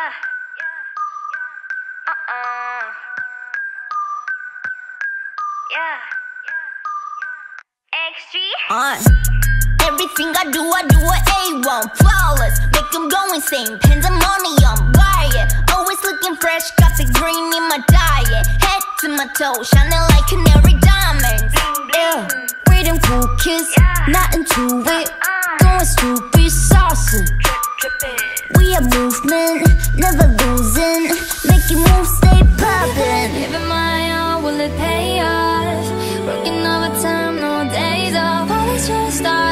yeah. Uh-uh. Yeah. XG. On. Everything I do, I do it A1 Flawless, make them go insane. Pandemonium, buy it Always looking fresh, got the green in my diet. Head to my toe, shining like canary diamonds. Yeah, freedom cool kids, not into it. Uh-uh. Going stupid, saucin' We have movement, never losing. Making moves, stay poppin' Giving my all, will it pay off? Working overtime, no days off. All these shooting stars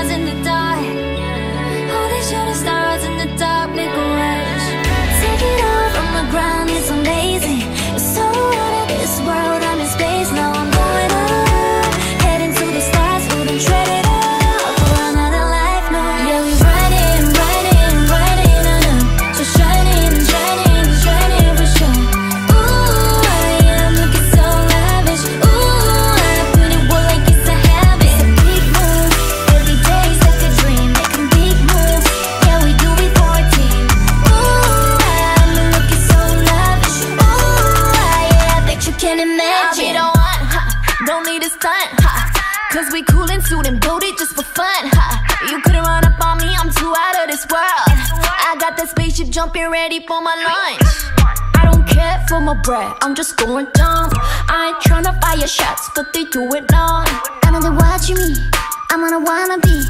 you can I'll be imagine the one, ha. Don't need a stunt, ha. Cause we cool and suit and booty just for fun, ha. You couldn't run up on me, I'm too out of this world. I got that spaceship jumping ready for my lunch. I don't care for my bread, I'm just going dumb. I ain't tryna fire shots, but they do it long. I know they're watching me. I'm on a wannabe.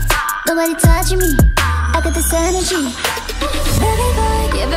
Nobody touching me. I got this energy. Baby boy,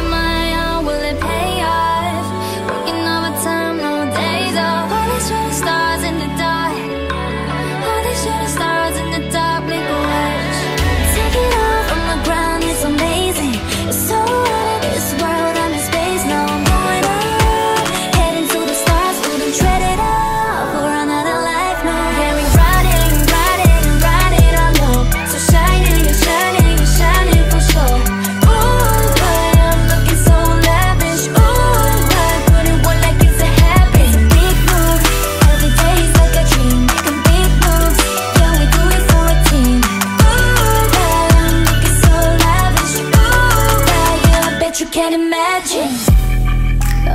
Bet imagine.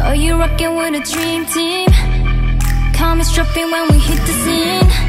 Oh, you rocking with a dream team. Call me strapping when we hit the scene